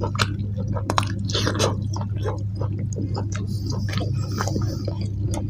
ちょっと待って。